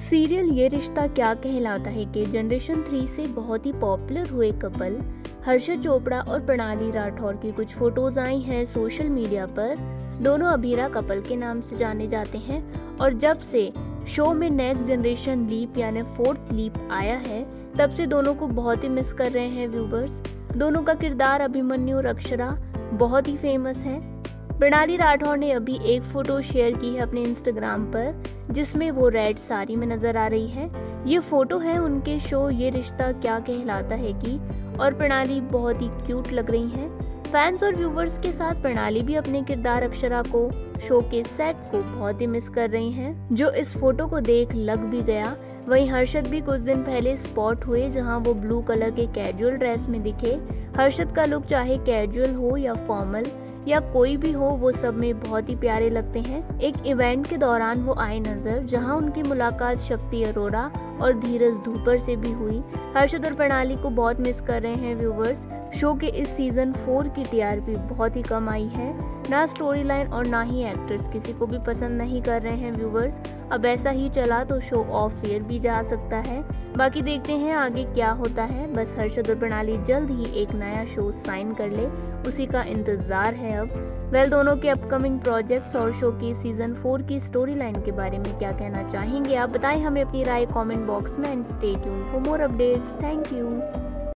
Serial ये रिश्ता क्या कहलाता है कि जनरेशन थ्री से बहुत ही पॉपुलर हुए कपल हर्षद चोपड़ा और प्रणाली राठौर की कुछ फ़ोटोज़ आई हैं सोशल मीडिया पर। दोनों अभीरा कपल के नाम से जाने जाते हैं और जब से शो में नेक्स्ट जनरेशन लीप यानी फोर्थ लीप आया है, तब से दोनों को बहुत ही मिस कर रहे हैं व्यूवर्स दोनों का किरदार अभिमन्यु और अक्षरा बहुत ही फ़ेमस है। प्रणाली राठौर ने अभी एक फ़ोटो शेयर की है अपने इंस्टाग्राम पर, जिसमें वो रेड साड़ी में नज़र आ रही है। ये फ़ोटो है उनके शो ये रिश्ता क्या कहलाता है कि, और प्रणाली बहुत ही क्यूट लग रही हैं। फैंस और व्यूवर्स के साथ प्रणाली भी अपने किरदार अक्षरा को, शो के सेट को बहुत ही मिस कर रही हैं। जो इस फ़ोटो को देख लग भी गया। वहीं हर्षद भी कुछ दिन पहले स्पॉट हुए, जहाँ वो ब्लू कलर के कैजुअल ड्रेस में दिखे। हर्षद का लुक चाहे कैजुअल हो या फॉर्मल या कोई भी हो, वो सब में बहुत ही प्यारे लगते हैं। एक इवेंट के दौरान वो आए नज़र, जहाँ उनकी मुलाकात शक्ति अरोड़ा और धीरज धूपर से भी हुई। हर्षद और प्रणाली को बहुत मिस कर रहे हैं व्यूवर्स शो के इस सीज़न फोर की टीआरपी बहुत ही कम आई है. ना स्टोरी लाइन और ना ही एक्टर्स किसी को भी पसंद नहीं कर रहे हैं व्यूवर्स अब ऐसा ही चला तो शो ऑफ़ फेयर भी जा सकता है. बाकी देखते हैं आगे क्या होता है. बस हर्षद और प्रणाली जल्द ही एक नया शो साइन कर ले. उसी का इंतज़ार है अब. वेल दोनों के अपकमिंग प्रोजेक्ट्स और शो की सीज़न फोर की स्टोरी लाइन के बारे में क्या कहना चाहेंगे आप बताएँ हमें अपनी राय कमेंट बॉक्स में and stay tune for more Thank you.